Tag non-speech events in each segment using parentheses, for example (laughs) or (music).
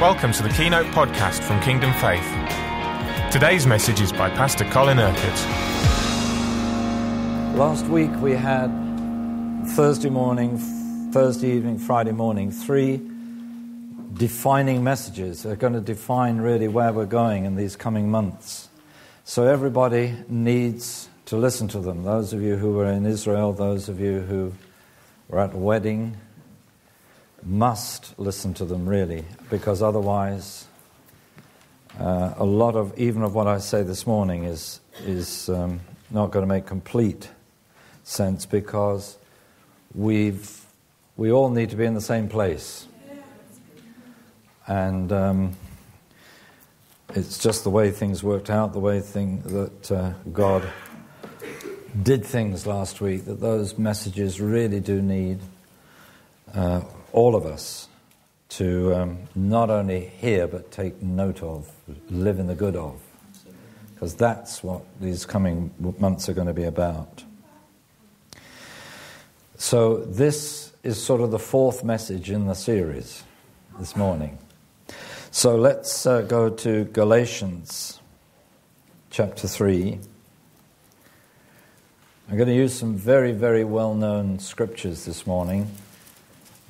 Welcome to the Keynote podcast from Kingdom Faith. Today's message is by Pastor Colin Urquhart. Last week we had Thursday morning, Thursday evening, Friday morning, three defining messages. They're going to define really where we're going in these coming months. So everybody needs to listen to them. Those of you who were in Israel, those of you who were at a wedding, must listen to them really, because otherwise, uh, a lot of even of what I say this morning is is um, not going to make complete sense because we've we all need to be in the same place, and um, it's just the way things worked out, the way thing that uh, God did things last week. That those messages really do need. Uh, all of us to um, not only hear but take note of, live in the good of, because that's what these coming months are going to be about. So, this is sort of the fourth message in the series this morning. So, let's uh, go to Galatians chapter 3. I'm going to use some very, very well known scriptures this morning.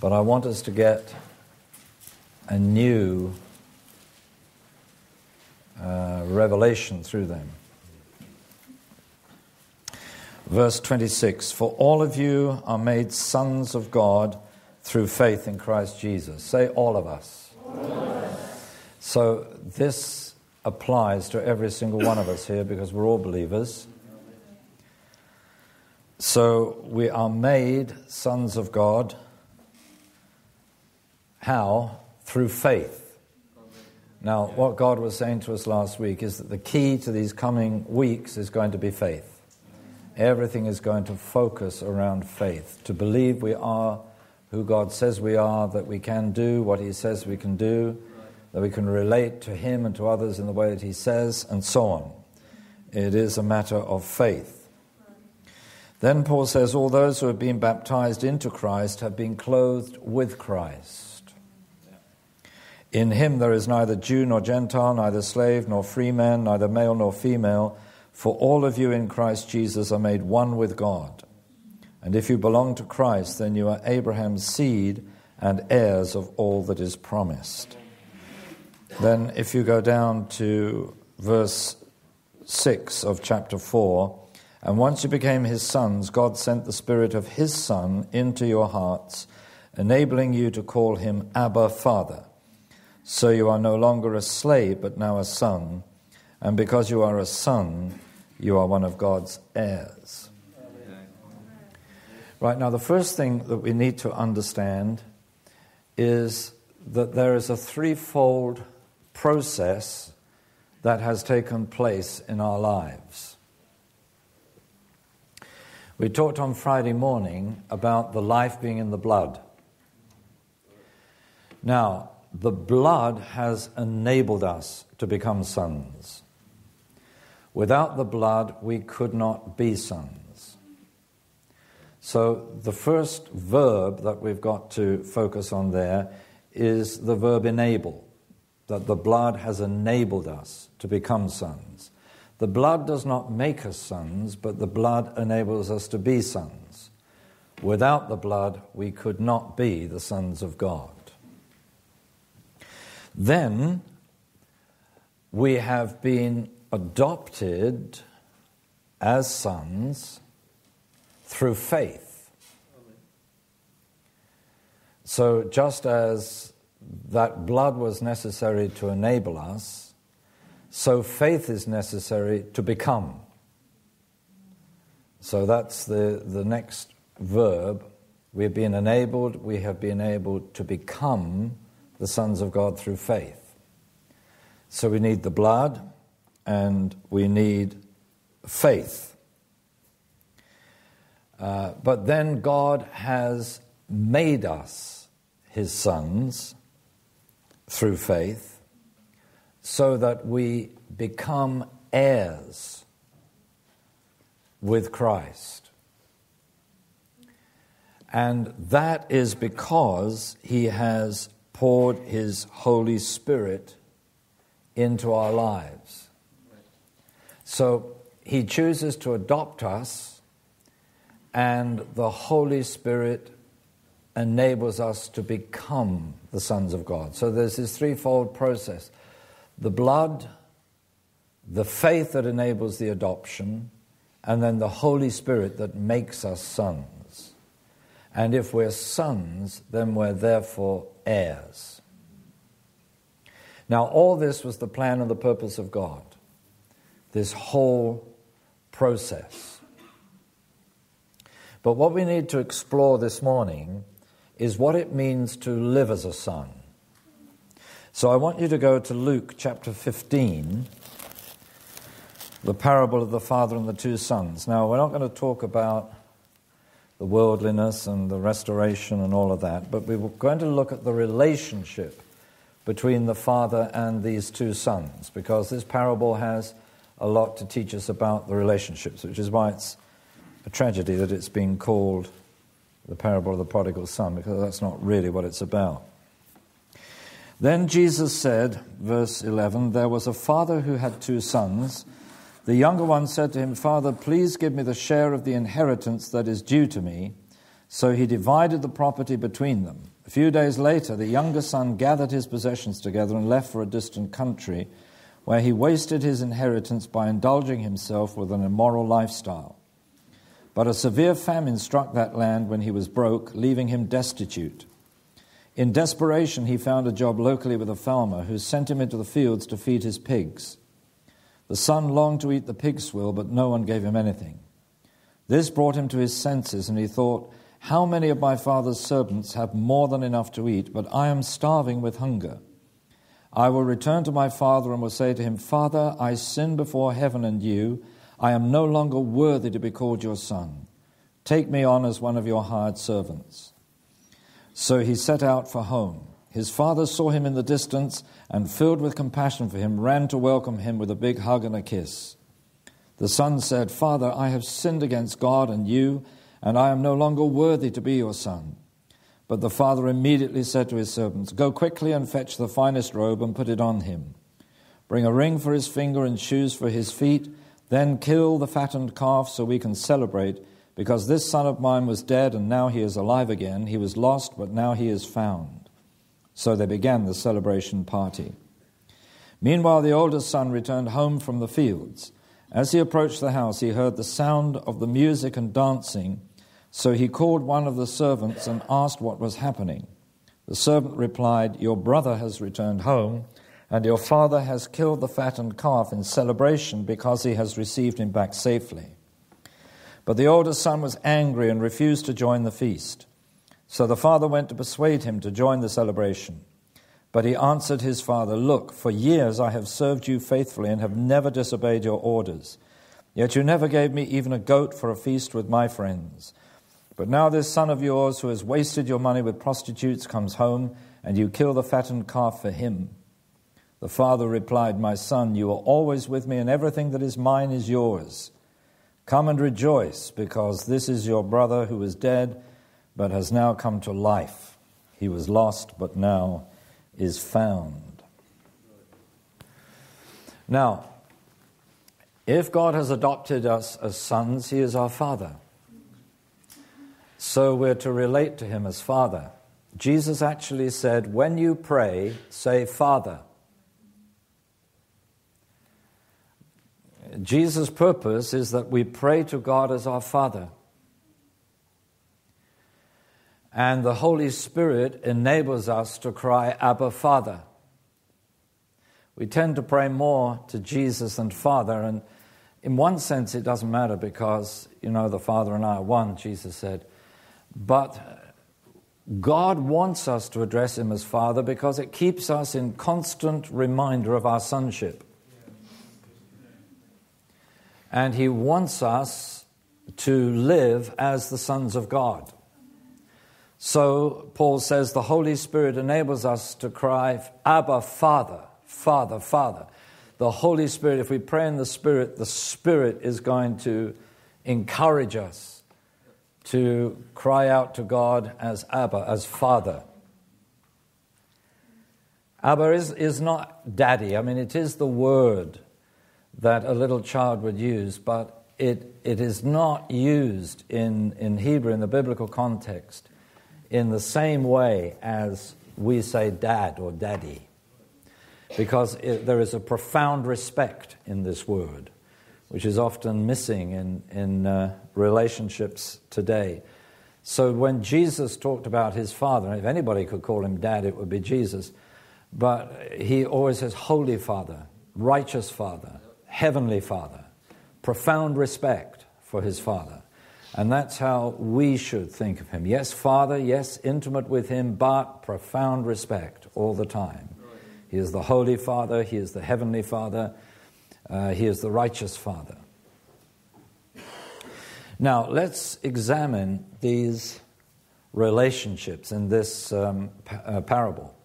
But I want us to get a new uh, revelation through them. Verse 26 For all of you are made sons of God through faith in Christ Jesus. Say, all of us. All of us. So this applies to every single one of us here because we're all believers. So we are made sons of God how? Through faith. Now, what God was saying to us last week is that the key to these coming weeks is going to be faith. Everything is going to focus around faith. To believe we are who God says we are, that we can do what He says we can do, that we can relate to Him and to others in the way that He says, and so on. It is a matter of faith. Then Paul says, All those who have been baptized into Christ have been clothed with Christ. In him there is neither Jew nor Gentile, neither slave nor free man, neither male nor female, for all of you in Christ Jesus are made one with God. And if you belong to Christ, then you are Abraham's seed and heirs of all that is promised. Then, if you go down to verse 6 of chapter 4, and once you became his sons, God sent the Spirit of his Son into your hearts, enabling you to call him Abba, Father. So you are no longer a slave, but now a son. And because you are a son, you are one of God's heirs. Right now, the first thing that we need to understand is that there is a threefold process that has taken place in our lives. We talked on Friday morning about the life being in the blood. Now, the blood has enabled us to become sons. Without the blood, we could not be sons. So, the first verb that we've got to focus on there is the verb enable, that the blood has enabled us to become sons. The blood does not make us sons, but the blood enables us to be sons. Without the blood, we could not be the sons of God. Then we have been adopted as sons through faith. So, just as that blood was necessary to enable us, so faith is necessary to become. So, that's the, the next verb. We have been enabled, we have been able to become the sons of God through faith. So we need the blood and we need faith. Uh, but then God has made us his sons through faith so that we become heirs with Christ. And that is because he has poured his Holy Spirit into our lives. So he chooses to adopt us, and the Holy Spirit enables us to become the sons of God. So there's this threefold process the blood, the faith that enables the adoption, and then the Holy Spirit that makes us sons. And if we're sons, then we're therefore heirs. Now, all this was the plan and the purpose of God, this whole process. But what we need to explore this morning is what it means to live as a son. So I want you to go to Luke chapter 15, the parable of the father and the two sons. Now, we're not going to talk about the worldliness and the restoration and all of that, but we're going to look at the relationship between the father and these two sons, because this parable has a lot to teach us about the relationships, which is why it's a tragedy that it's being called the parable of the prodigal son, because that's not really what it's about. Then Jesus said, verse 11, There was a father who had two sons. The younger one said to him, Father, please give me the share of the inheritance that is due to me. So he divided the property between them. A few days later, the younger son gathered his possessions together and left for a distant country, where he wasted his inheritance by indulging himself with an immoral lifestyle. But a severe famine struck that land when he was broke, leaving him destitute. In desperation, he found a job locally with a farmer who sent him into the fields to feed his pigs. The son longed to eat the pig's swill, but no one gave him anything. This brought him to his senses, and he thought, How many of my father's servants have more than enough to eat, but I am starving with hunger? I will return to my father and will say to him, Father, I sin before heaven and you. I am no longer worthy to be called your son. Take me on as one of your hired servants. So he set out for home. His father saw him in the distance and, filled with compassion for him, ran to welcome him with a big hug and a kiss. The son said, Father, I have sinned against God and you, and I am no longer worthy to be your son. But the father immediately said to his servants, Go quickly and fetch the finest robe and put it on him. Bring a ring for his finger and shoes for his feet then kill the fattened calf so we can celebrate, because this son of mine was dead and now he is alive again. He was lost, but now he is found. So they began the celebration party. Meanwhile, the oldest son returned home from the fields. As he approached the house, he heard the sound of the music and dancing. So he called one of the servants and asked what was happening. The servant replied, Your brother has returned home and your father has killed the fattened calf in celebration because he has received him back safely. But the oldest son was angry and refused to join the feast. So the father went to persuade him to join the celebration. But he answered his father, Look, for years I have served you faithfully and have never disobeyed your orders. Yet you never gave me even a goat for a feast with my friends. But now this son of yours, who has wasted your money with prostitutes, comes home, and you kill the fattened calf for him. The father replied, My son, you are always with me, and everything that is mine is yours. Come and rejoice, because this is your brother who is dead, but has now come to life. He was lost, but now is found. Now, if God has adopted us as sons, He is our Father. So we're to relate to Him as Father. Jesus actually said, When you pray, say Father. Jesus' purpose is that we pray to God as our Father. And the Holy Spirit enables us to cry, Abba, Father. We tend to pray more to Jesus than Father, and in one sense it doesn't matter because, you know, the Father and I are one, Jesus said. But God wants us to address Him as Father because it keeps us in constant reminder of our sonship. And he wants us to live as the sons of God. So, Paul says the Holy Spirit enables us to cry, Abba, Father, Father, Father. The Holy Spirit, if we pray in the Spirit, the Spirit is going to encourage us to cry out to God as Abba, as Father. Abba is, is not daddy. I mean, it is the word that a little child would use, but it, it is not used in, in Hebrew, in the biblical context, in the same way as we say dad or daddy, because it, there is a profound respect in this word, which is often missing in, in uh, relationships today. So when Jesus talked about his father, if anybody could call him dad, it would be Jesus. But he always says, Holy Father, righteous Father, Heavenly Father, profound respect for his Father. And that's how we should think of him. Yes, Father, yes, intimate with him, but profound respect all the time. He is the Holy Father, he is the Heavenly Father, uh, he is the righteous Father. Now, let's examine these relationships in this um, pa- uh, parable.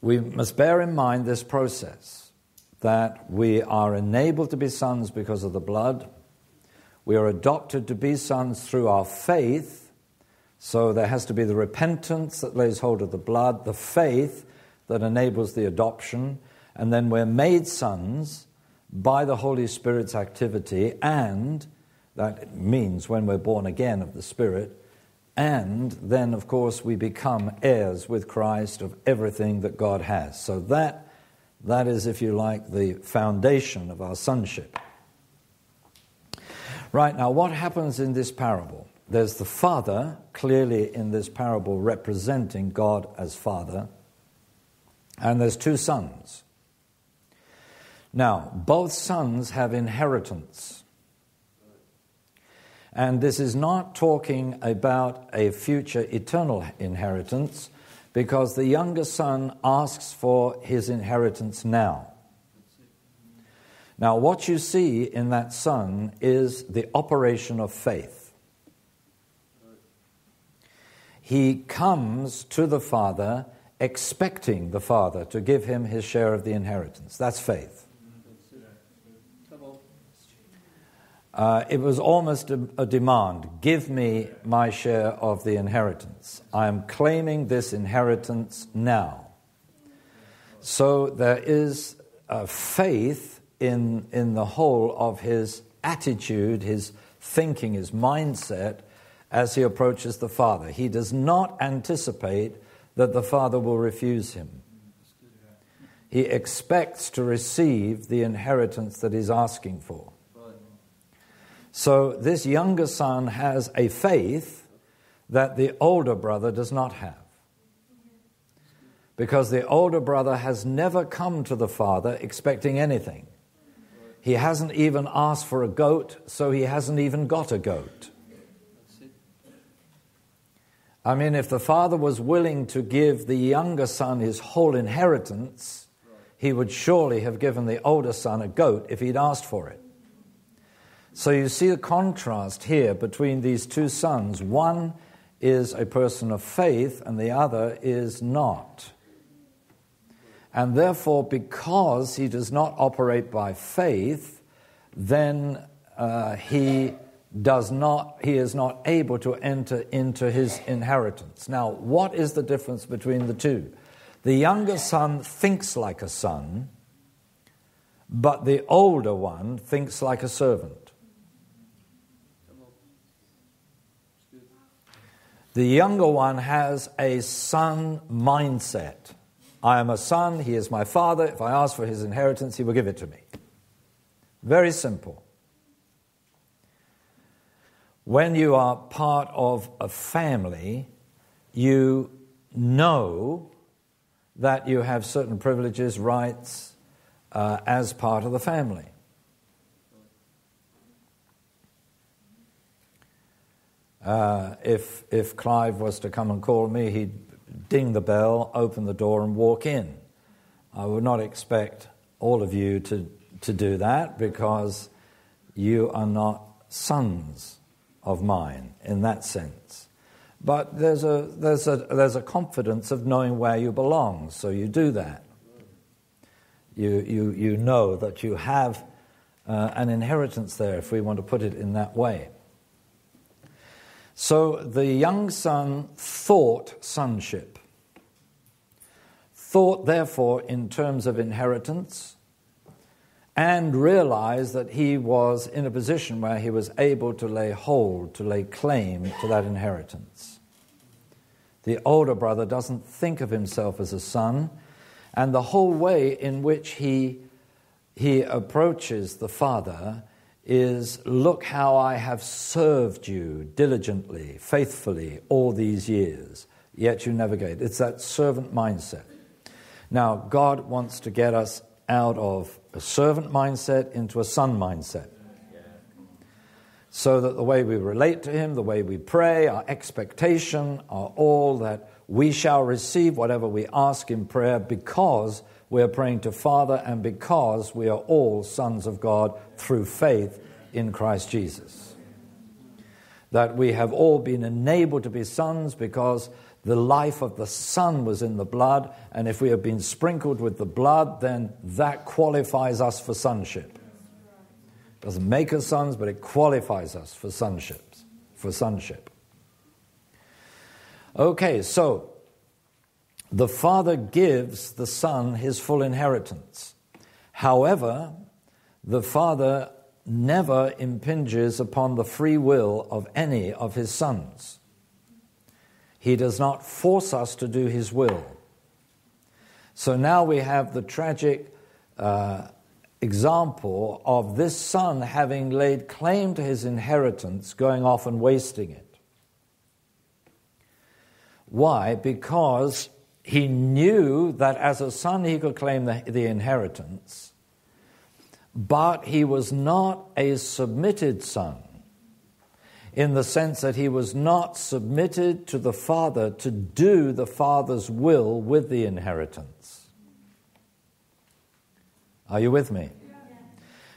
We must bear in mind this process that we are enabled to be sons because of the blood. We are adopted to be sons through our faith. So there has to be the repentance that lays hold of the blood, the faith that enables the adoption, and then we're made sons by the Holy Spirit's activity and that means when we're born again of the Spirit. And then, of course, we become heirs with Christ of everything that God has. So that, that is, if you like, the foundation of our sonship. Right, now, what happens in this parable? There's the Father, clearly in this parable representing God as Father, and there's two sons. Now, both sons have inheritance. And this is not talking about a future eternal inheritance because the younger son asks for his inheritance now. Now, what you see in that son is the operation of faith. He comes to the father expecting the father to give him his share of the inheritance. That's faith. Uh, it was almost a, a, demand give me my share of the inheritance. I am claiming this inheritance now. So there is a faith in, in the whole of his attitude, his thinking, his mindset as he approaches the Father. He does not anticipate that the Father will refuse him. He expects to receive the inheritance that he's asking for. So this younger son has a faith that the older brother does not have. Because the older brother has never come to the father expecting anything. He hasn't even asked for a goat, so he hasn't even got a goat. I mean, if the father was willing to give the younger son his whole inheritance, he would surely have given the older son a goat if he'd asked for it. So you see the contrast here between these two sons. One is a person of faith, and the other is not. And therefore, because he does not operate by faith, then uh, he does not he is not able to enter into his inheritance. Now what is the difference between the two? The younger son thinks like a son but the older one thinks like a servant. The younger one has a son mindset. I am a son, he is my father. If I ask for his inheritance, he will give it to me. Very simple. When you are part of a family, you know that you have certain privileges, rights uh, as part of the family. Uh, if, if Clive was to come and call me, he'd ding the bell, open the door, and walk in. I would not expect all of you to, to do that because you are not sons of mine in that sense. But there's a, there's a, there's a confidence of knowing where you belong, so you do that. You, you, you know that you have uh, an inheritance there, if we want to put it in that way. So the young son thought sonship, thought, therefore, in terms of inheritance and realized that he was in a position where he was able to lay hold, to lay claim to that inheritance. The older brother doesn't think of himself as a son, and the whole way in which he, he approaches the father is look how I have served you diligently, faithfully, all these years, yet you never gave. It's that servant mindset. Now, God wants to get us out of a servant mindset into a son mindset. So that the way we relate to Him, the way we pray, our expectation are all that we shall receive whatever we ask in prayer because we are praying to Father and because we are all sons of God through faith in Christ Jesus. That we have all been enabled to be sons because the life of the Son was in the blood, and if we have been sprinkled with the blood, then that qualifies us for sonship. It doesn't make us sons, but it qualifies us for sonship. For sonship. Okay, so the Father gives the Son his full inheritance. However, the Father never impinges upon the free will of any of his sons. He does not force us to do His will. So now we have the tragic uh, example of this son having laid claim to his inheritance, going off and wasting it. Why? Because he knew that as a son he could claim the, the inheritance, but he was not a submitted son in the sense that he was not submitted to the Father to do the Father's will with the inheritance. Are you with me?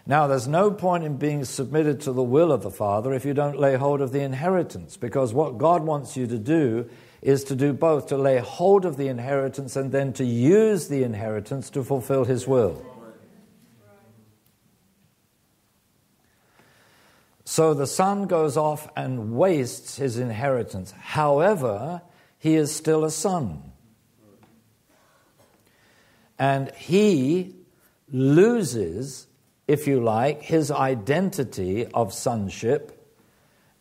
Now, there's no point in being submitted to the will of the Father if you don't lay hold of the inheritance, because what God wants you to do is to do both to lay hold of the inheritance and then to use the inheritance to fulfill His will. So the son goes off and wastes his inheritance. However, he is still a son. And he loses, if you like, his identity of sonship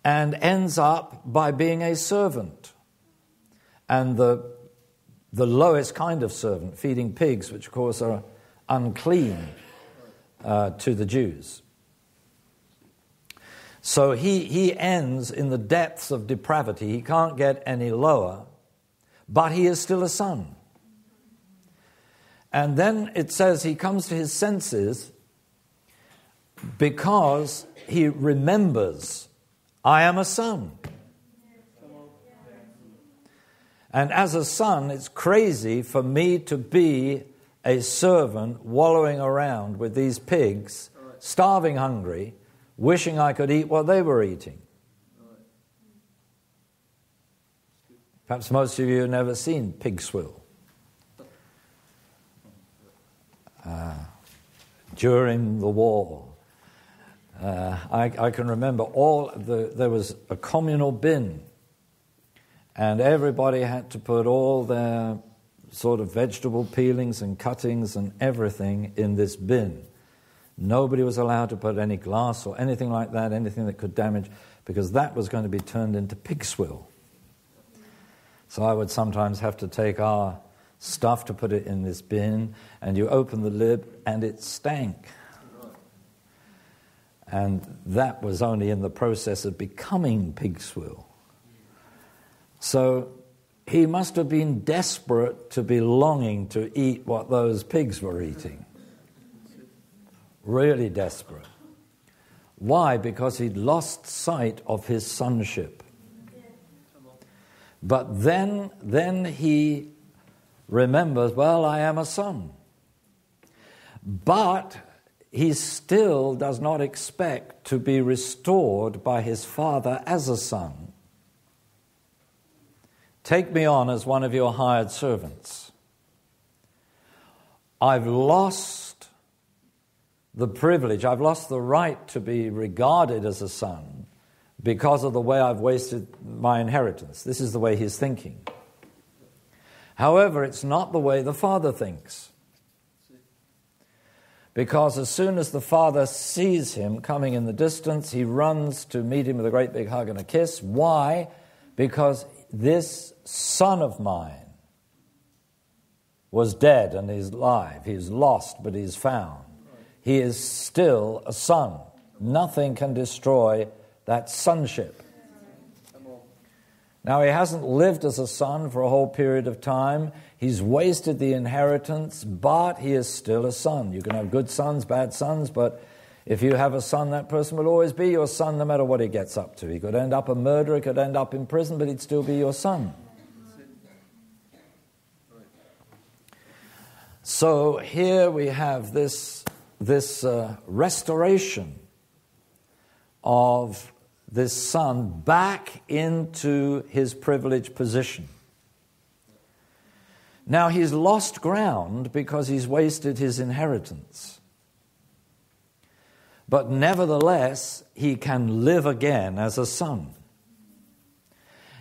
and ends up by being a servant. And the, the lowest kind of servant, feeding pigs, which of course are unclean uh, to the Jews. So he, he ends in the depths of depravity. He can't get any lower, but he is still a son. And then it says he comes to his senses because he remembers, I am a son. And as a son, it's crazy for me to be a servant wallowing around with these pigs, starving hungry wishing I could eat what they were eating. Perhaps most of you have never seen pig swill. Uh, during the war, uh, I, I, can remember all the, there was a communal bin, and everybody had to put all their sort of vegetable peelings and cuttings and everything in this bin. Nobody was allowed to put any glass or anything like that, anything that could damage, because that was going to be turned into pig swill. So I would sometimes have to take our stuff to put it in this bin, and you open the lid, and it stank. And that was only in the process of becoming pig swill. So he must have been desperate to be longing to eat what those pigs were eating really desperate. Why? Because he'd lost sight of his sonship. But then, then he remembers, well, I am a son. But he still does not expect to be restored by his father as a son. Take me on as one of your hired servants. I've lost the privilege, I've lost the right to be regarded as a son because of the way I've wasted my inheritance. This is the way he's thinking. However, it's not the way the Father thinks. Because as soon as the Father sees him coming in the distance, he runs to meet him with a great big hug and a kiss. Why? Because this son of mine was dead and is alive. He's lost, but he's found. He is still a son. Nothing can destroy that sonship. Now, he hasn't lived as a son for a whole period of time. He's wasted the inheritance, but he is still a son. You can have good sons, bad sons, but if you have a son, that person will always be your son no matter what he gets up to. He could end up a murderer, He could end up in prison, but he'd still be your son. So here we have this, this uh, restoration of this son back into his privileged position. Now he's lost ground because he's wasted his inheritance. But nevertheless, he can live again as a son.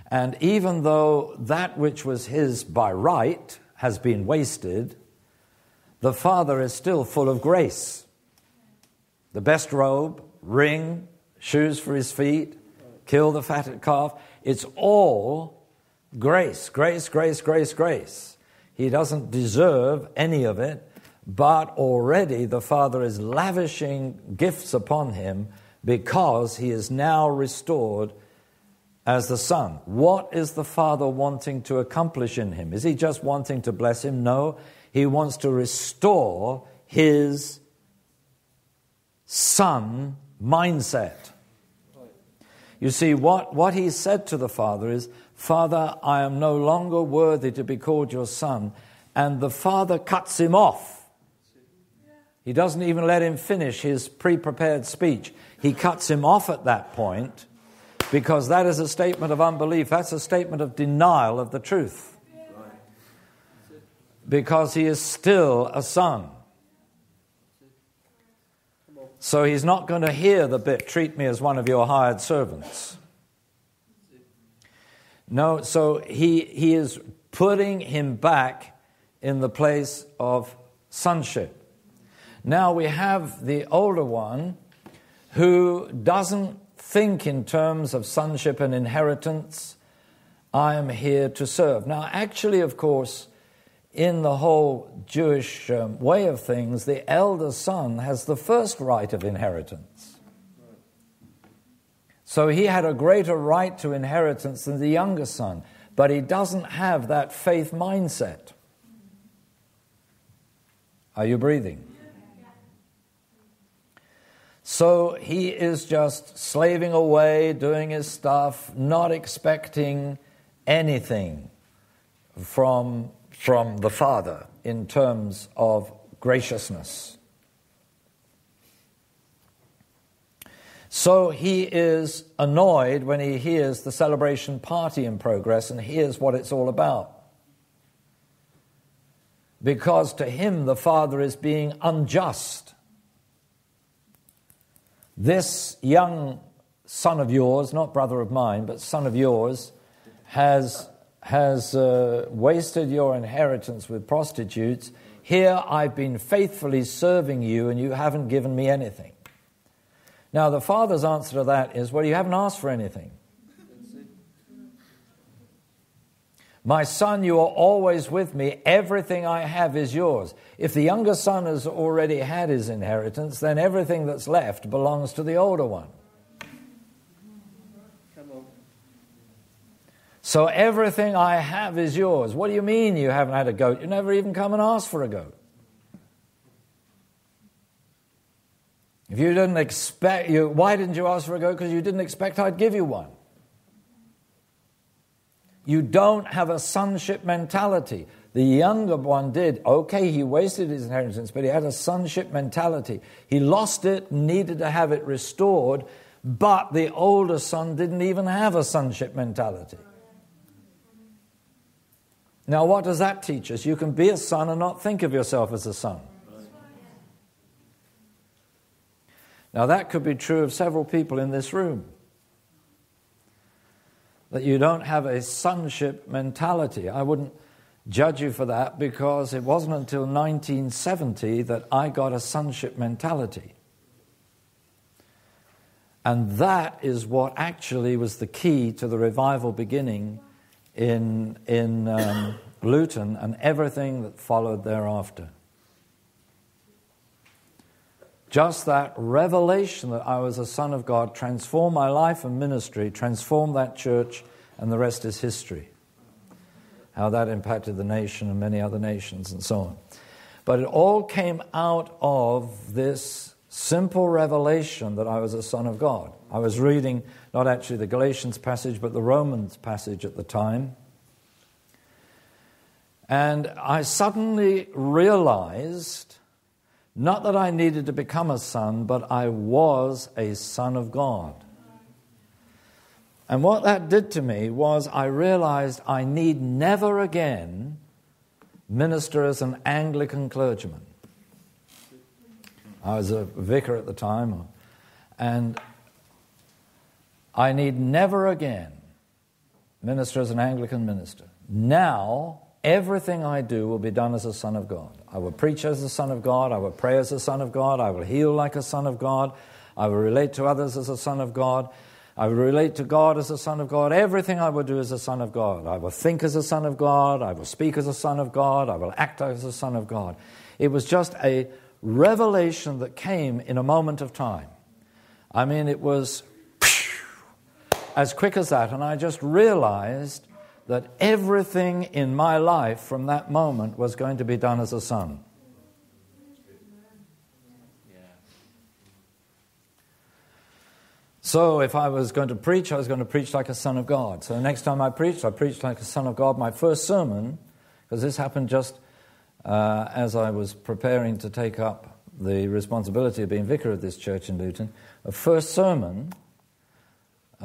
And even though that which was his by right has been wasted, the Father is still full of grace. The best robe, ring, shoes for his feet, kill the fatted calf. It's all grace, grace, grace, grace, grace. He doesn't deserve any of it, but already the Father is lavishing gifts upon him because he is now restored as the Son. What is the Father wanting to accomplish in him? Is he just wanting to bless him? No. He wants to restore his Son mindset. You see, what, what he said to the Father is, Father, I am no longer worthy to be called your son. And the Father cuts him off. He doesn't even let him finish his pre prepared speech. He cuts him off at that point because that is a statement of unbelief. That's a statement of denial of the truth. Because he is still a son. So he's not going to hear the bit, treat me as one of your hired servants. No, so he, he is putting him back in the place of sonship. Now we have the older one who doesn't think in terms of sonship and inheritance. I am here to serve. Now, actually, of course, in the whole Jewish um, way of things, the elder son has the first right of inheritance. So he had a greater right to inheritance than the younger son, but he doesn't have that faith mindset. Are you breathing? So he is just slaving away, doing his stuff, not expecting anything from from the Father in terms of graciousness. So he is annoyed when he hears the celebration party in progress and hears what it's all about. Because to him, the Father is being unjust. This young son of yours, not brother of mine, but son of yours, has has uh, wasted your inheritance with prostitutes. Here I've been faithfully serving you, and you haven't given me anything. Now, the father's answer to that is, Well, you haven't asked for anything. My son, you are always with me. Everything I have is yours. If the younger son has already had his inheritance, then everything that's left belongs to the older one. So everything I have is yours. What do you mean you haven't had a goat? You never even come and ask for a goat. If you didn't expect, you, why didn't you ask for a goat? Because you didn't expect I'd give you one. You don't have a sonship mentality. The younger one did. Okay, he wasted his inheritance, but he had a sonship mentality. He lost it, needed to have it restored, but the older son didn't even have a sonship mentality. Now, what does that teach us? You can be a son and not think of yourself as a son. Now, that could be true of several people in this room. That you don't have a sonship mentality. I wouldn't, judge you for that because it wasn't until 1970 that I got a sonship mentality. And that is what actually was the key to the revival beginning in, in um, Luton and everything that followed thereafter. Just that revelation that I was a son of God transformed my life and ministry, transformed that church, and the rest is history. How that impacted the nation and many other nations and so on. But it all came out of this simple revelation that I was a son of God. I was reading not actually the Galatians passage, but the Romans passage at the time. And I suddenly realized not that I needed to become a son, but I was a son of God. And what that did to me was I realized I need never again minister as an Anglican clergyman. I was a vicar at the time, and I need never again minister as an Anglican minister. Now, everything I do will be done as a son of God. I will preach as a son of God. I will pray as a son of God. I will heal like a son of God. I will relate to others as a son of God. I will relate to God as a son of God. Everything I will do as a son of God. I will think as a son of God. I will speak as a son of God. I will act as a son of God. It was just a revelation that came in a moment of time. I mean, it was as quick as that, and I just realized that everything in my life from that moment was going to be done as a son. So, if I was going to preach, I was going to preach like a son of God. So, the next time I preached, I preached like a son of God. My first sermon, because this happened just uh, as I was preparing to take up the responsibility of being vicar of this church in Luton, a first sermon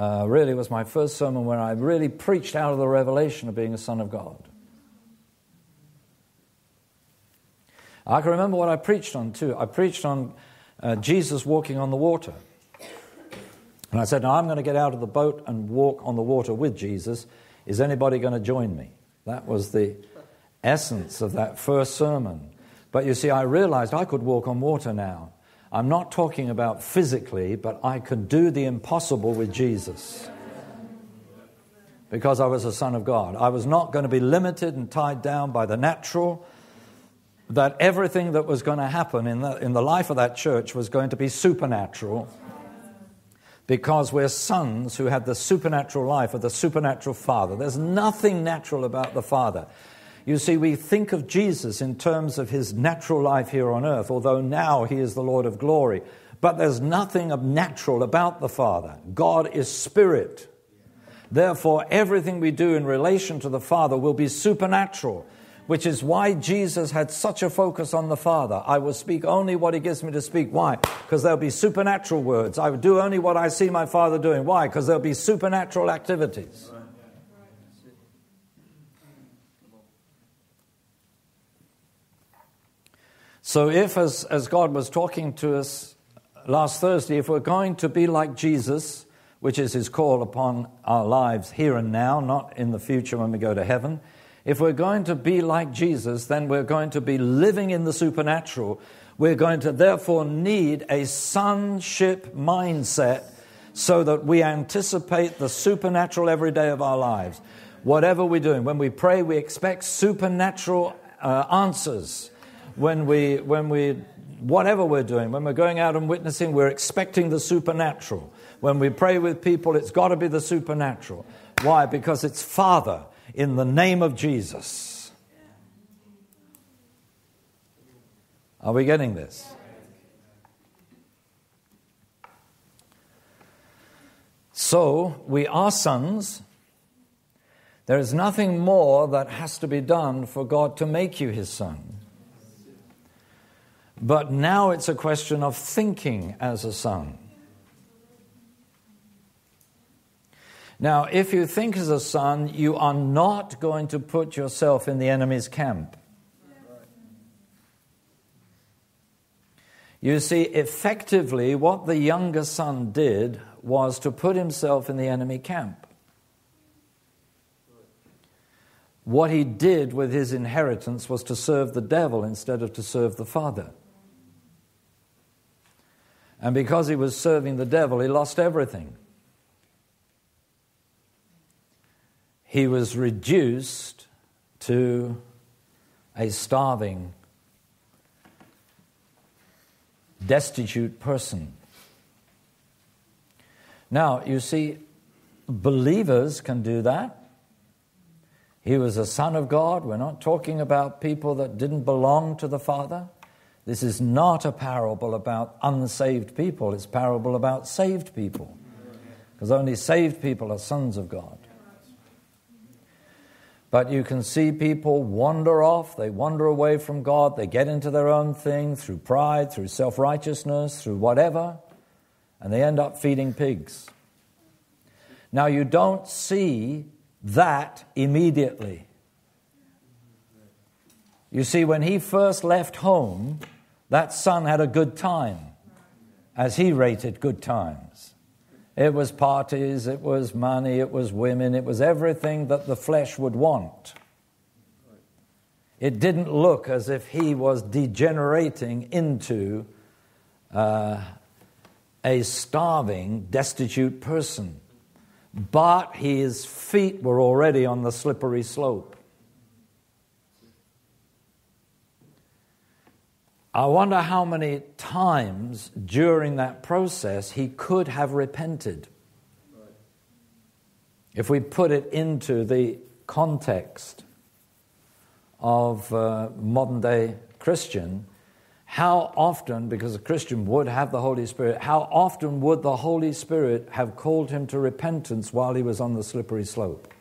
uh, really was my first sermon where I really preached out of the revelation of being a son of God. I can remember what I preached on too. I preached on uh, Jesus walking on the water. And I said, Now I'm going to get out of the boat and walk on the water with Jesus. Is anybody going to join me? That was the essence of that first sermon. But you see, I realized I could walk on water now. I'm not talking about physically, but I could do the impossible with Jesus because I was a son of God. I was not going to be limited and tied down by the natural, that everything that was going to happen in the, in the life of that church was going to be supernatural because we're sons who had the supernatural life of the supernatural Father. There's nothing natural about the Father. You see, we think of Jesus in terms of his natural life here on earth, although now he is the Lord of glory. But there's nothing of natural about the Father. God is spirit. Therefore, everything we do in relation to the Father will be supernatural, which is why Jesus had such a focus on the Father. I will speak only what He gives me to speak. Why? Because there'll be supernatural words. I will do only what I see my Father doing. Why? Because there'll be supernatural activities. So, if, as, as God was talking to us last Thursday, if we're going to be like Jesus, which is his call upon our lives here and now, not in the future when we go to heaven, if we're going to be like Jesus, then we're going to be living in the supernatural. We're going to therefore need a sonship mindset so that we anticipate the supernatural every day of our lives. Whatever we're doing, when we pray, we expect supernatural uh, answers when we, when we, whatever we're doing, when we're going out and witnessing, we're expecting the supernatural. When we pray with people, it's got to be the supernatural. Why? Because it's Father in the name of Jesus. Are we getting this? So, we are sons. There is nothing more that has to be done for God to make you his son. But now it's a question of thinking as a son. Now, if you think as a son, you are not going to put yourself in the enemy's camp. You see, effectively, what the younger son did was to put himself in the enemy camp. what he did with his inheritance was to serve the devil instead of to serve the Father. And because he was serving the devil, he lost everything. He was reduced to a starving, destitute person. Now, you see, believers can do that. He was a son of God. We're not talking about people that didn't belong to the Father. This is not a parable about unsaved people, it's a parable about saved people. Because only saved people are sons of God. But you can see people wander off, they wander away from God, they get into their own thing through pride, through self righteousness, through whatever, and they end up feeding pigs. Now, you don't see that immediately. You see, when he first left home, that son had a good time, as he rated good times. It was parties, it was money, it was women, it was everything that the flesh would want. It didn't look as if he was degenerating into uh, a starving, destitute person. But his feet were already on the slippery slope. I wonder how many times during that process he could have repented. If we put it into the context of uh, modern day Christian, how often, because a Christian would have the Holy Spirit, how often would the Holy Spirit have called him to repentance while he was on the slippery slope?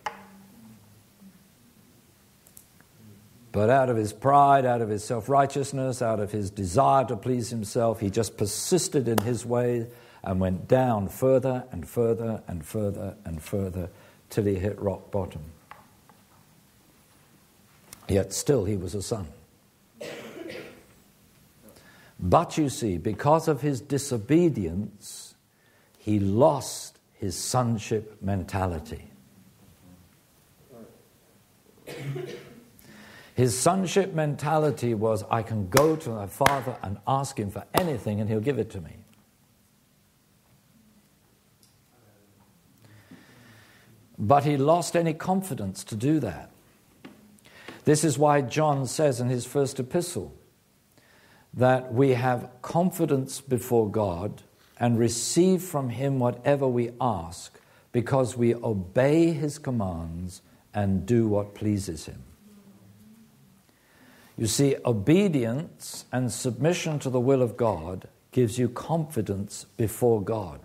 But out of his pride, out of his self righteousness, out of his desire to please himself, he just persisted in his way and went down further and further and further and further till he hit rock bottom. Yet still he was a son. But you see, because of his disobedience, he lost his sonship mentality. His sonship mentality was I can go to my father and ask him for anything and he'll give it to me. But he lost any confidence to do that. This is why John says in his first epistle that we have confidence before God and receive from him whatever we ask because we obey his commands and do what pleases him. You see, obedience and submission to the will of God gives you confidence before God.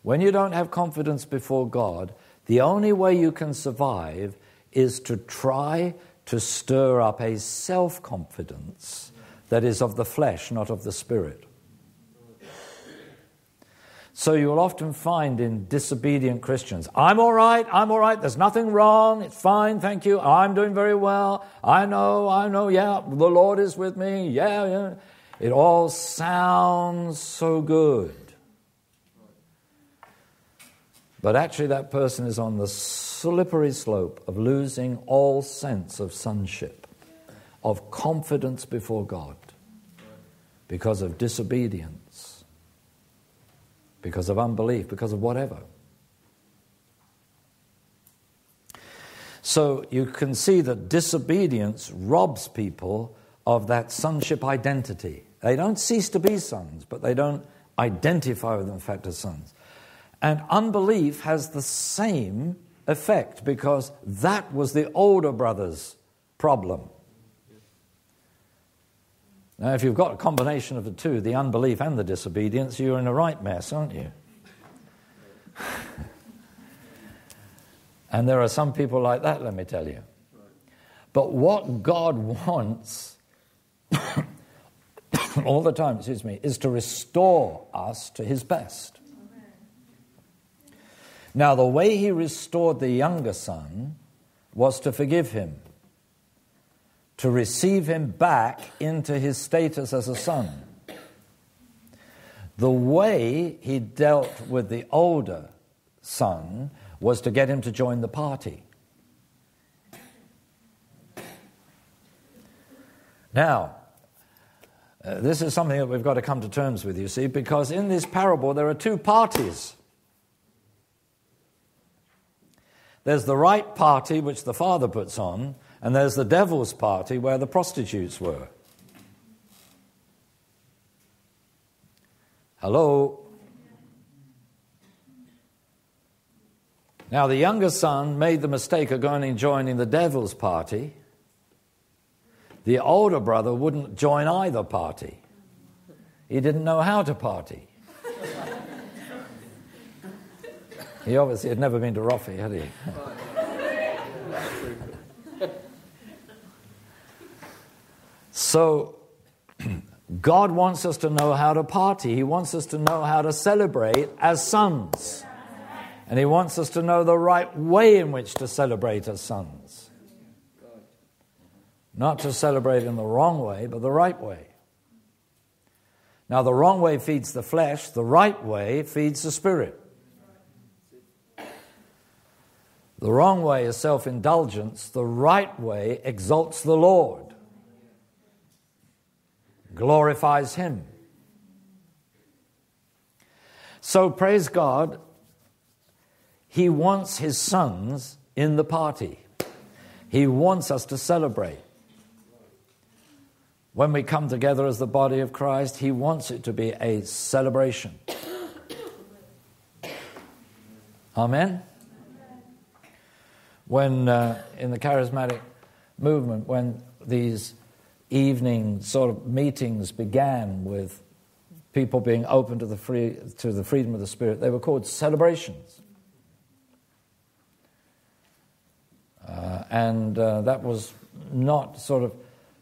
When you don't have confidence before God, the only way you can survive is to try to stir up a self confidence that is of the flesh, not of the spirit. So you'll often find in disobedient Christians, I'm all right, I'm all right, there's nothing wrong, it's fine, thank you, I'm doing very well, I know, I know, yeah, the Lord is with me, yeah, yeah. It all sounds so good. But actually, that person is on the slippery slope of losing all sense of sonship, of confidence before God, because of disobedience because of unbelief, because of whatever. So you can see that disobedience robs people of that sonship identity. They don't cease to be sons, but they don't identify with the fact as sons. And unbelief has the same effect because that was the older brother's problem. Now, if you've got a combination of the two, the unbelief and the disobedience, you're in a right mess, aren't you? (laughs) and there are some people like that, let me tell you. But what God wants (coughs) all the time, excuse me, is to restore us to his best. Now, the way he restored the younger son was to forgive him to receive him back into his status as a son. The way he dealt with the older son was to get him to join the party. Now, uh, this is something that we've got to come to terms with, you see, because in this parable there are two parties. There's the right party, which the father puts on, and there's the devil's party, where the prostitutes were. Hello? Now, the younger son made the mistake of going and joining the devil's party. The older brother wouldn't join either party. He didn't know how to party. (laughs) he obviously had never been to Roffey, had he? (laughs) so, God wants us to know how to party. He wants us to know how to celebrate as sons. And He wants us to know the right way in which to celebrate as sons. Not to celebrate in the wrong way, but the right way. Now, the wrong way feeds the flesh, the right way feeds the spirit. The wrong way is self indulgence, the right way exalts the Lord glorifies Him. So, praise God, He wants His sons in the party. He wants us to celebrate. When we come together as the body of Christ, He wants it to be a celebration. Amen? When uh, in the charismatic movement, when these evening sort of meetings began with people being open to the, free, to the freedom of the Spirit. They were called celebrations. Uh, and uh, that was not sort of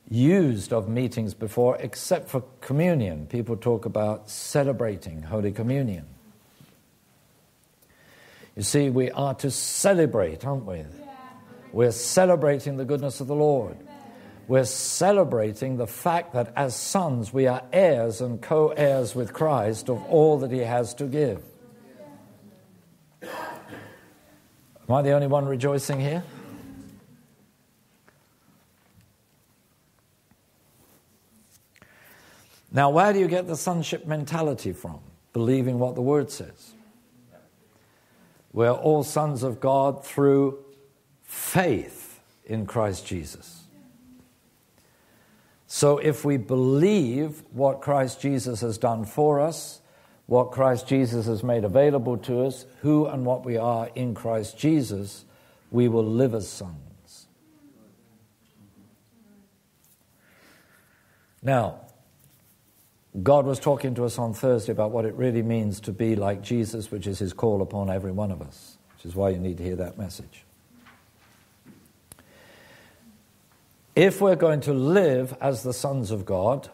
used of meetings before, except for communion. People talk about celebrating Holy Communion. You see, we are to celebrate, aren't we? We're celebrating the goodness of the Lord we're celebrating the fact that as sons we are heirs and co heirs with Christ of all that He has to give. Am I the only one rejoicing here? Now, where do you get the sonship mentality from? Believing what the Word says. We're all sons of God through faith in Christ Jesus. So if we believe what Christ Jesus has done for us, what Christ Jesus has made available to us, who and what we are in Christ Jesus, we will live as sons. Now, God was talking to us on Thursday about what it really means to be like Jesus, which is his call upon every one of us, which is why you need to hear that message. If we're going to live as the sons of God,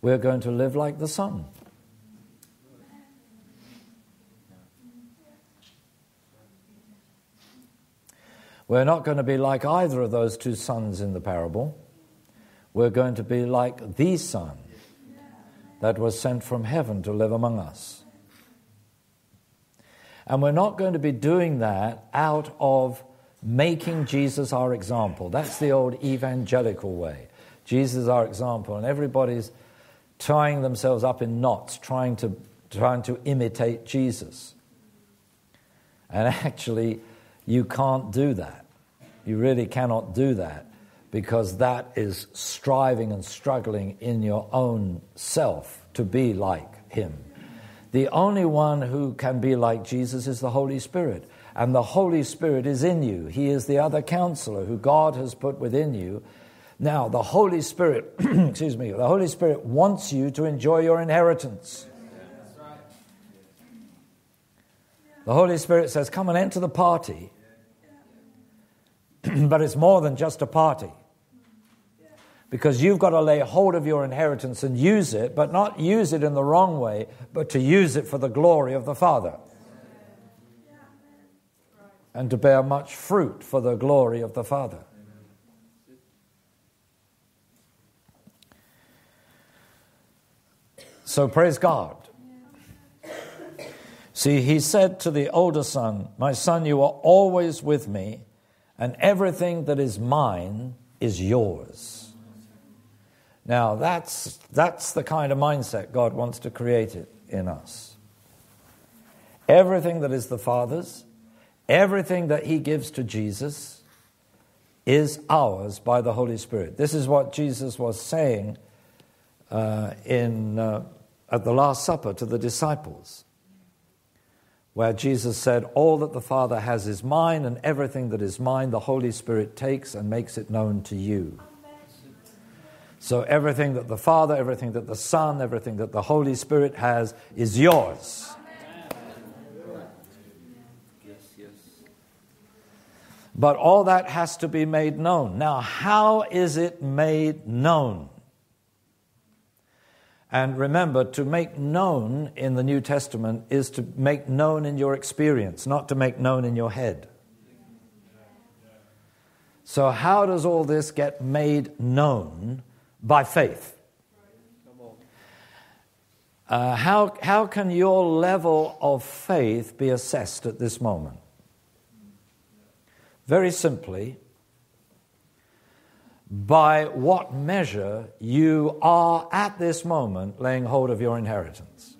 we're going to live like the Son. We're not going to be like either of those two sons in the parable. We're going to be like the Son that was sent from heaven to live among us. And we're not going to be doing that out of making Jesus our example. That's the old evangelical way. Jesus is our example, and everybody's tying themselves up in knots, trying to, trying to imitate Jesus. And (laughs) actually, you can't do that. You really cannot do that because that is striving and struggling in your own self to be like Him. The only one who can be like Jesus is the Holy Spirit and the Holy Spirit is in you. He is the other counselor who God has put within you. Now, the Holy Spirit, (clears throat) excuse me, the Holy Spirit wants you to enjoy your inheritance. The Holy Spirit says, Come and enter the party. (clears throat) but it's more than just a party. Because you've got to lay hold of your inheritance and use it, but not use it in the wrong way, but to use it for the glory of the Father and to bear much fruit for the glory of the Father. So praise God. See, he said to the older son, My son, you are always with me, and everything that is mine is yours. Now, that's, that's the kind of mindset God wants to create it in us. Everything that is the Father's, everything that He gives to Jesus, is ours by the Holy Spirit. This is what Jesus was saying uh, in, uh, at the Last Supper to the disciples, where Jesus said, All that the Father has is mine, and everything that is mine, the Holy Spirit takes and makes it known to you. So everything that the Father, everything that the Son, everything that the Holy Spirit has is yours. But all that has to be made known. Now, how is it made known? And remember, to make known in the New Testament is to make known in your experience, not to make known in your head. So, how does all this get made known? by faith. Uh, how, how can your level of faith be assessed at this moment? Very simply, by what measure you are at this moment laying hold of your inheritance.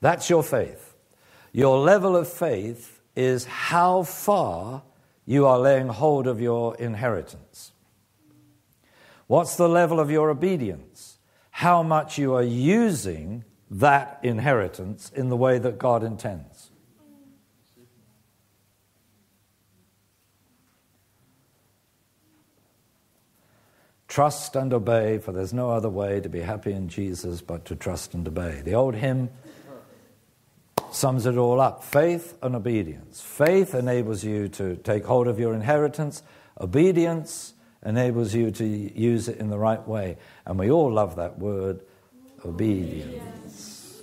That's your faith. Your level of faith is how far you are laying hold of your inheritance. What's the level of your obedience? How much you are using that inheritance in the way that God intends. Trust and obey, for there's no other way to be happy in Jesus but to trust and obey. The old hymn sums it all up faith and obedience. Faith enables you to take hold of your inheritance, obedience enables you to use it in the right way. And we all love that word, obedience.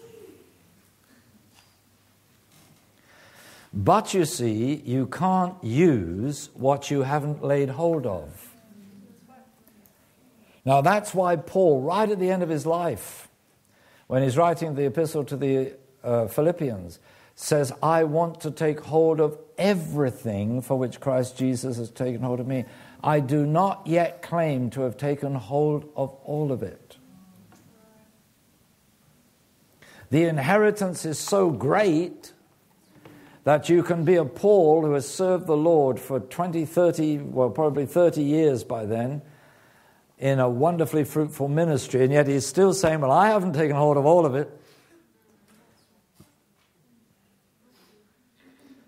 But you see, you can't use what you haven't laid hold of. Now, that's why Paul, right at the end of his life, when he's writing the epistle to the uh, Philippians, says, I want to take hold of everything for which Christ Jesus has taken hold of me. I do not yet claim to have taken hold of all of it. The inheritance is so great that you can be a Paul who has served the Lord for 20, 30, well, probably 30 years by then in a wonderfully fruitful ministry, and yet he's still saying, Well, I haven't taken hold of all of it.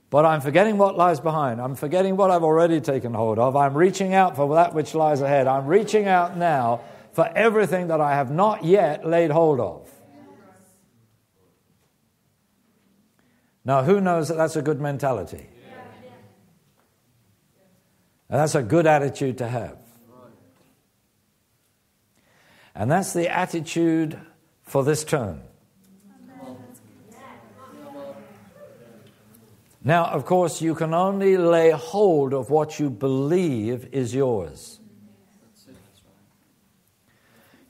But I'm forgetting what lies behind. I'm forgetting what I've already taken hold of. I'm reaching out for that which lies ahead. I'm reaching out now for everything that I have not yet laid hold of. Now, who knows that that's a good mentality? And that's a good attitude to have. And that's the attitude for this term. Now, of course, you can only lay hold of what you believe is yours.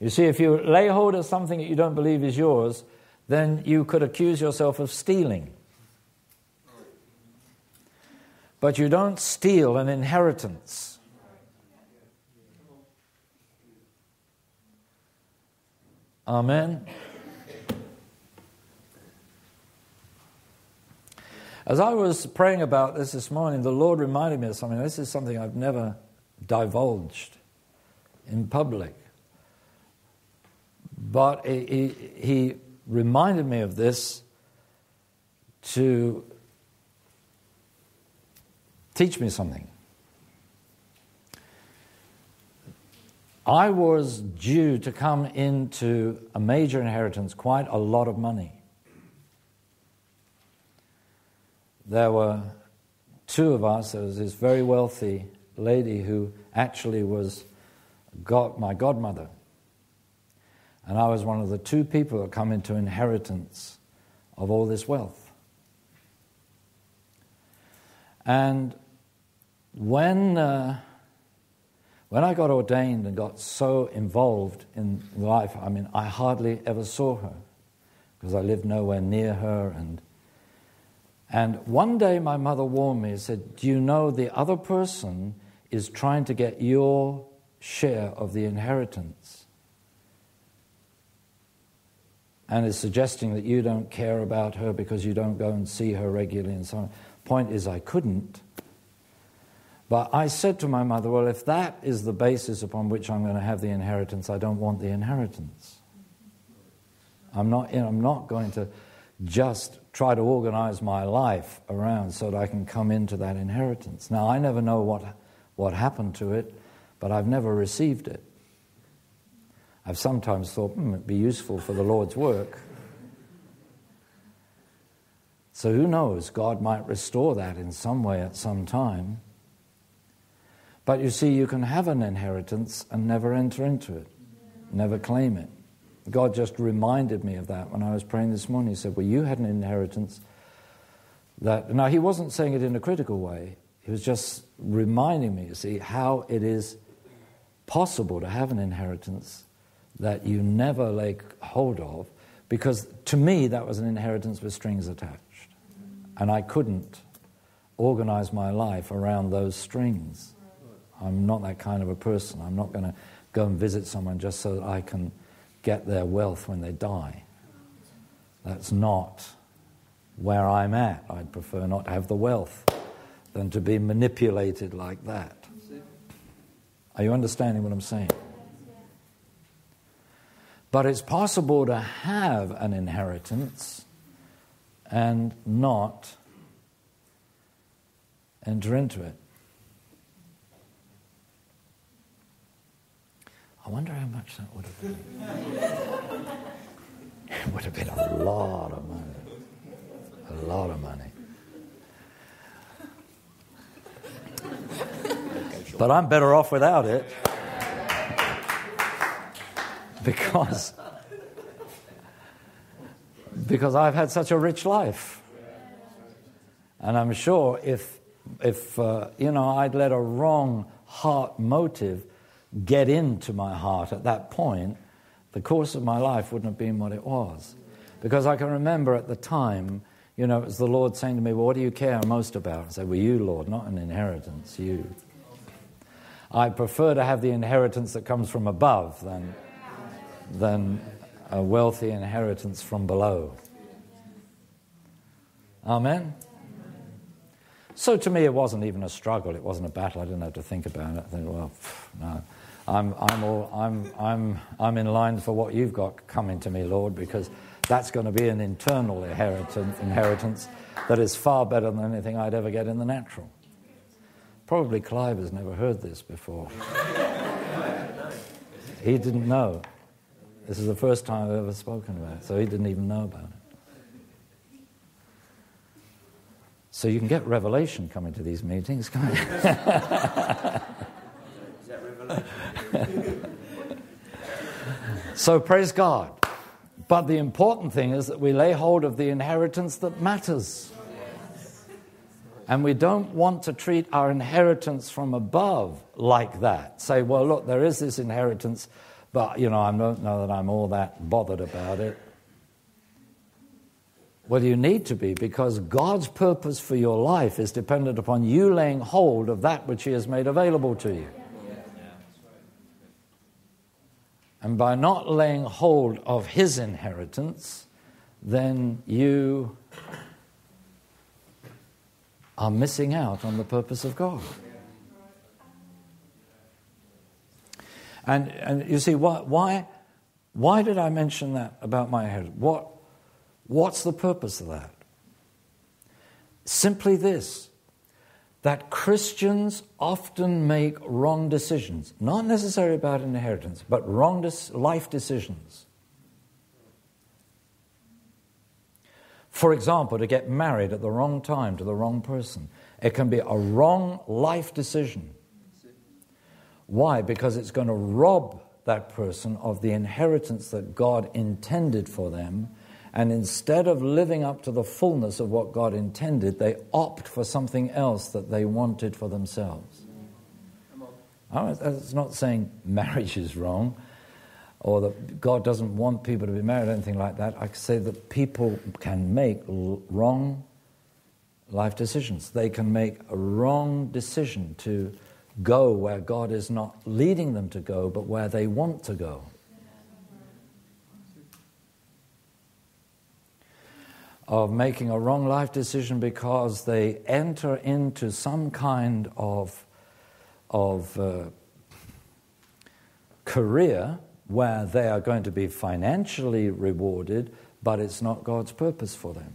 You see, if you lay hold of something that you don't believe is yours, then you could accuse yourself of stealing. But you don't steal an inheritance. Amen. As I was praying about this this morning, the Lord reminded me of something. This is something I've never divulged in public. But he, he reminded me of this to teach me something. I was due to come into a major inheritance, quite a lot of money. there were two of us. There was this very wealthy lady who actually was God, my godmother. And I was one of the two people that come into inheritance of all this wealth. And when, uh, when I got ordained and got so involved in life, I mean, I hardly ever saw her because I lived nowhere near her and And one day my mother warned me and said, Do you know the other person is trying to get your share of the inheritance? And is suggesting that you don't care about her because you don't go and see her regularly and so on. Point is, I couldn't. But I said to my mother, Well, if that is the basis upon which I'm going to have the inheritance, I don't want the inheritance. I'm not, you know, I'm not going to just try to organize my life around so that I can come into that inheritance. Now, I never know what, what happened to it, but I've never received it. I've sometimes thought, hmm, it'd be useful for the Lord's work. So who knows? God might restore that in some way at some time. But you see, you can have an inheritance and never enter into it, never claim it. God just reminded me of that when I was praying this morning. He said, Well, you had an inheritance that. Now, he wasn't saying it in a critical way, he was just reminding me, you see, how it is possible to have an inheritance that you never lay hold of, because to me, that was an inheritance with strings attached. And I couldn't organize my life around those strings. I'm not that kind of a person. I'm not going to go and visit someone just so that I can get their wealth when they die. That's not where I'm at. I'd prefer not to have the wealth than to be manipulated like that. Are you understanding what I'm saying? But it's possible to have an inheritance and not enter into it. I wonder how much that would have been. (laughs) it would have been a lot of money. A lot of money. But I'm better off without it. (laughs) Because because I've had such a rich life. And I'm sure if if uh, you know I'd let a wrong heart motive get into my heart at that point, the course of my life wouldn't have been what it was. Because I can remember at the time, you know, it was the Lord saying to me, Well, what do you care most about? I said, Well, you, Lord, not an inheritance, you. I prefer to have the inheritance that comes from above than, than a wealthy inheritance from below. Amen? So to me, it wasn't even a struggle. It wasn't a battle. I didn't have to think about it. I think, well, no. I'm, I'm, all, I'm, I'm, I'm in line for what you've got coming to me, Lord, because that's going to be an internal inheritance, inheritance that is far better than anything I'd ever get in the natural. Probably Clive has never heard this before. (laughs) he didn't know. This is the first time I've ever spoken about it, so he didn't even know about it. So you can get revelation coming to these meetings, can't you? (laughs) so praise God. But the important thing is that we lay hold of the inheritance that matters. And we don't want to treat our inheritance from above like that. Say, well, look, there is this inheritance, but, you know, I don't know that I'm all that bothered about it. Well, you need to be because God's purpose for your life is dependent upon you laying hold of that which He has made available to you. And by not laying hold of his inheritance, then you are missing out on the purpose of God. And, and you see, why, why, why did I mention that about my inheritance? What, what's the purpose of that? Simply this that Christians often make wrong decisions, not necessarily about inheritance, but wrong life decisions. For example, to get married at the wrong time to the wrong person. It can be a wrong life decision. Why? Because it's going to rob that person of the inheritance that God intended for them and instead of living up to the fullness of what God intended, they opt for something else that they wanted for themselves. Oh, it's not saying marriage is wrong or that God doesn't want people to be married or anything like that. I say that people can make wrong life decisions. They can make a wrong decision to go where God is not leading them to go, but where they want to go. Of making a wrong life decision because they enter into some kind of, of uh, career where they are going to be financially rewarded, but it's not God's purpose for them.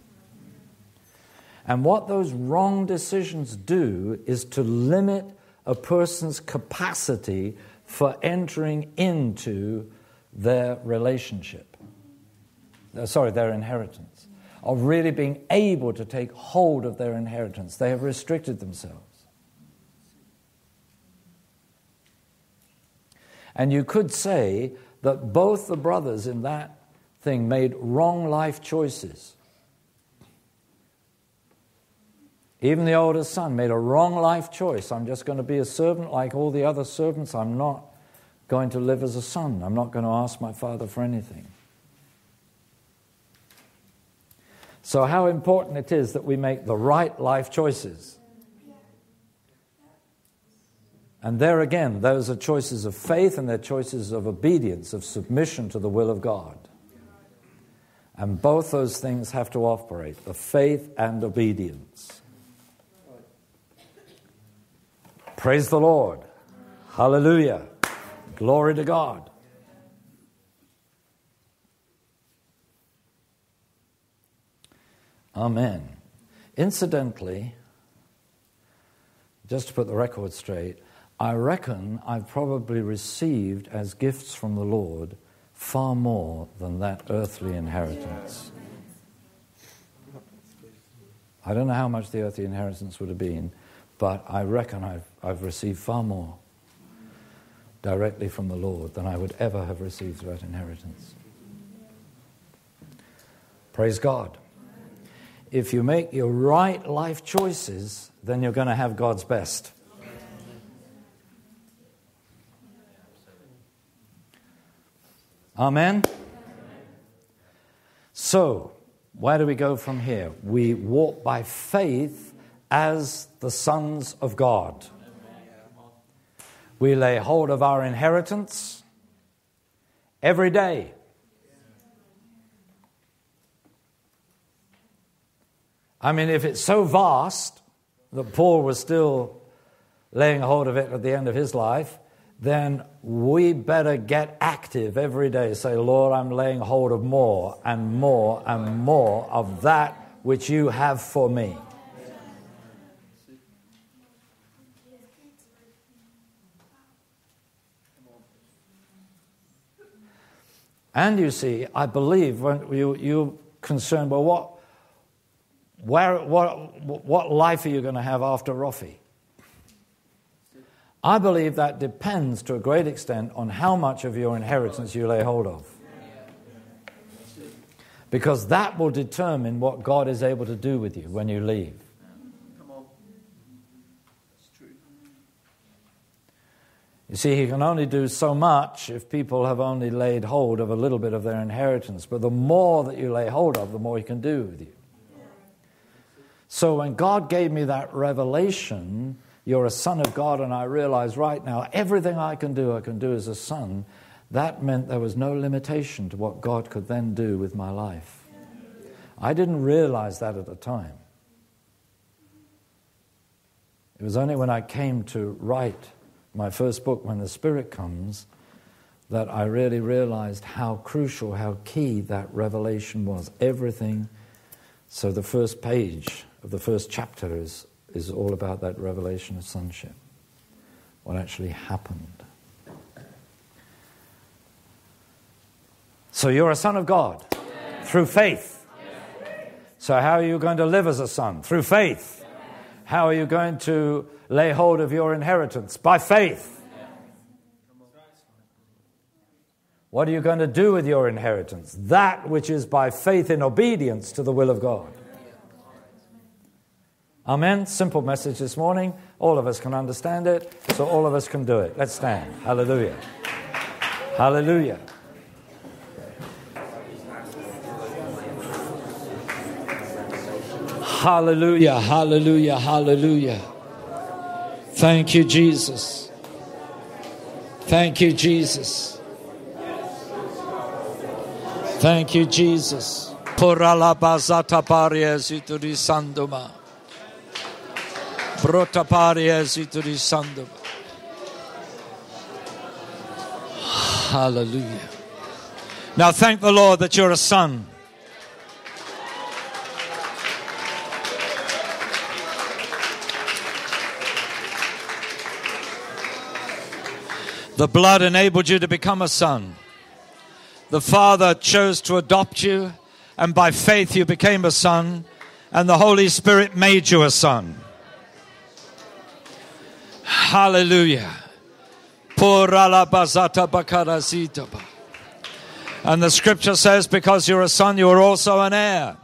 And what those wrong decisions do is to limit a person's capacity for entering into their relationship. Uh, sorry, their inheritance. Of really being able to take hold of their inheritance. They have restricted themselves. And you could say that both the brothers in that thing made wrong life choices. Even the oldest son made a wrong life choice. I'm just going to be a servant like all the other servants. I'm not going to live as a son. I'm not going to ask my father for anything. So, how important it is that we make the right life choices. And there again, those are choices of faith and they're choices of obedience, of submission to the will of God. And both those things have to operate the faith and obedience. Praise the Lord. Hallelujah. Glory to God. Amen. Incidentally, just to put the record straight, I reckon I've probably received as gifts from the Lord far more than that earthly inheritance. I don't know how much the earthly inheritance would have been, but I reckon I've, I've received far more directly from the Lord than I would ever have received through that inheritance. Praise God. If you make your right life choices, then you're going to have God's best. Amen? So, where do we go from here? We walk by faith as the sons of God. We lay hold of our inheritance every day. I mean, if it's so vast that Paul was still laying hold of it at the end of his life, then we better get active every day. Say, Lord, I'm laying hold of more and more and more of that which you have for me. And you see, I believe when you, you're concerned, well, what, where, what, what life are you going to have after Roffey? I believe that depends to a great extent on how much of your inheritance you lay hold of. Because that will determine what God is able to do with you when you leave. You see, he can only do so much if people have only laid hold of a little bit of their inheritance. But the more that you lay hold of, the more he can do with you. So when God gave me that revelation, you're a son of God, and I realize right now everything I can do, I can do as a son, that meant there was no limitation to what God could then do with my life. I didn't realize that at the time. It was only when I came to write my first book, When the Spirit Comes, that I really realized how crucial, how key that revelation was. Everything. So the first page of the first chapter is, is all about that revelation of sonship, what actually happened. So you're a son of God yes. through faith. Yes. So, how are you going to live as a son? Through faith. Yes. How are you going to lay hold of your inheritance by faith. What are you going to do with your inheritance? That which is by faith in obedience to the will of God. Amen. Simple message this morning. All of us can understand it, so all of us can do it. Let's stand. Hallelujah. Hallelujah. Hallelujah, hallelujah, hallelujah. Thank you, Jesus. Thank you, Jesus. Thank you, Jesus. Porala bazata paria zituri sandoma. Brota paria zituri sandoma. Hallelujah. Now thank the Lord that you're a son. The blood enabled you to become a son. The Father chose to adopt you, and by faith you became a son, and the Holy Spirit made you a son. Hallelujah. And the scripture says, because you're a son, you are also an heir.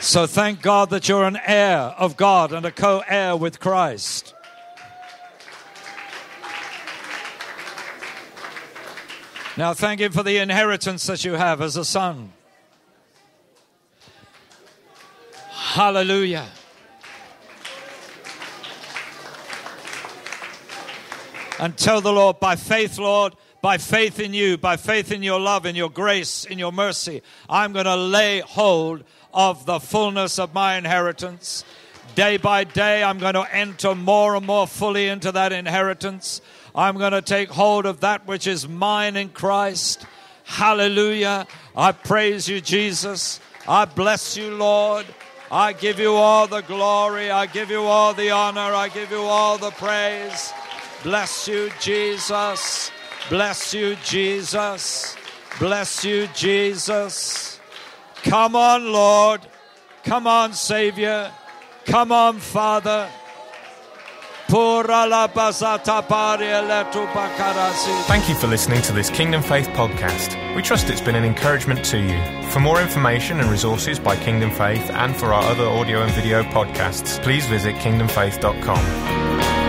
So thank God that you're an heir of God and a co heir with Christ. Now thank Him for the inheritance that you have as a son. Hallelujah. And tell the Lord, by faith, Lord, by faith in you, by faith in your love, in your grace, in your mercy, I'm going to lay hold of the fullness of my inheritance. Day by day, I'm going to enter more and more fully into that inheritance. I'm going to take hold of that which is mine in Christ. Hallelujah. I praise you, Jesus. I bless you, Lord. I give you all the glory. I give you all the honor. I give you all the praise. Bless you, Jesus. Bless you, Jesus. Bless you, Jesus. Come on, Lord. Come on, Savior. Come on, Father. Thank you for listening to this Kingdom Faith podcast. We trust it's been an encouragement to you. For more information and resources by Kingdom Faith and for our other audio and video podcasts, please visit kingdomfaith.com.